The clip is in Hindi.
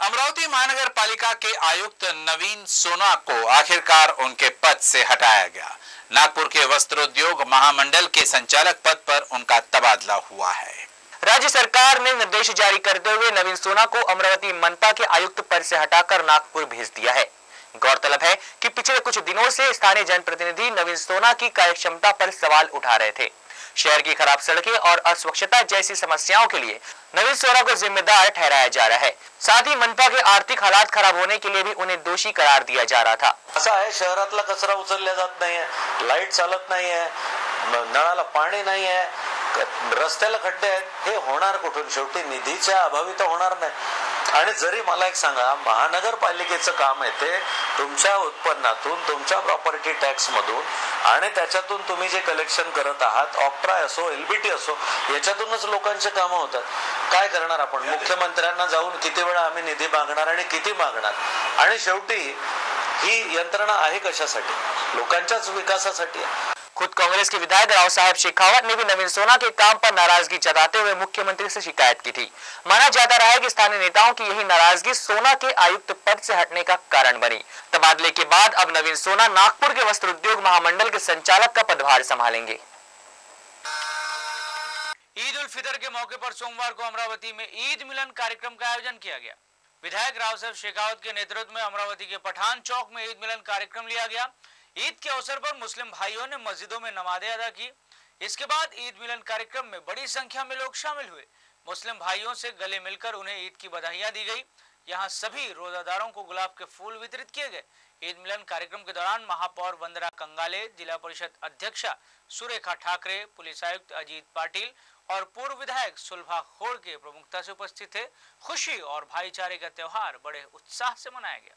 अमरावती महानगर पालिका के आयुक्त नवीन सोना को आखिरकार उनके पद से हटाया गया। नागपुर के वस्त्रोद्योग महामंडल के संचालक पद पर उनका तबादला हुआ है। राज्य सरकार ने निर्देश जारी करते हुए नवीन सोना को अमरावती मनपा के आयुक्त पद से हटाकर नागपुर भेज दिया है। गौरतलब है कि पिछले कुछ दिनों से स्थानीय जनप्रतिनिधि नवीन सोना की कार्यक्षमता पर सवाल उठा रहे थे। शहर की खराब सड़कें और अस्वच्छता जैसी समस्याओं के लिए नवीन सोना को जिम्मेदार ठहराया जा रहा है। साथ ही मनपा के आर्थिक हालात खराब होने के लिए भी उन्हें दोषी करार दिया जा रहा था। असं आहे शहरातला कचरा उचलला जात नाहीये लाईट चालत नाहीये नळाला पाणी नाहीये रस्त्याला खड्डे आहेत, हे होणार कुठून? शेवटी निधीच्या अभावी तर होणार नाही. आणि जरी मला एक सांगा महानगरपालिकेचं काम आहे ते तुमच्या उत्पन्नातून तुमच्या प्रॉपर्टी टॅक्स मधून आणि त्याच्यातून तुम्ही जे कलेक्शन करत आहात ऑक्ट्रा असो एलबीटी असो याच्यातूनच लोकांचे कामं होतात. काय करणार आपण? मुख्यमंत्र्यांना जाऊन किती वेळा आम्ही निधी मागणार आणि किती मागणार? आणि शेवटी ही यंत्रणा आहे कशासाठी? लोकांच्याच विकासासाठी आहे. खुद कांग्रेस के विधायक राव साहेब शेखावत ने भी नवीन सोना के काम पर नाराज़गी जताते हुए मुख्यमंत्री से शिकायत की थी। माना जाता रहा है कि स्थानीय नेताओं की यही नाराज़गी सोना के आयुक्त पद से हटने का कारण बनी। तबादले के बाद अब नवीन सोना नागपुर के वस्त्र उद्योग महामंडल के संचालक का पदभार संभालेंगे। ईद उल फितर के मौके पर सोमवार को अमरावती में ईद मिलन कार्यक्रम का आयोजन किया गया। विधायक राव साहब शेखावत के नेतृत्व में अमरावती के पठान चौक में ईद मिलन कार्यक्रम लिया गया। ईद के अवसर पर मुस्लिम भाइयों ने मस्जिदों में नमाजें अदा की। इसके बाद ईद मिलन कार्यक्रम में बड़ी संख्या में लोग शामिल हुए। मुस्लिम भाइयों से गले मिलकर उन्हें ईद की बधाइयाँ दी गई। यहाँ सभी रोजादारों को गुलाब के फूल वितरित किए गए। ईद मिलन कार्यक्रम के दौरान महापौर वंदना कंगाले, जिला परिषद अध्यक्षा सुरेखा ठाकरे, पुलिस आयुक्त अजीत पाटिल और पूर्व विधायक सुलभा खोड़ के प्रमुखता से उपस्थित थे। खुशी और भाईचारे का त्योहार बड़े उत्साह से मनाया गया।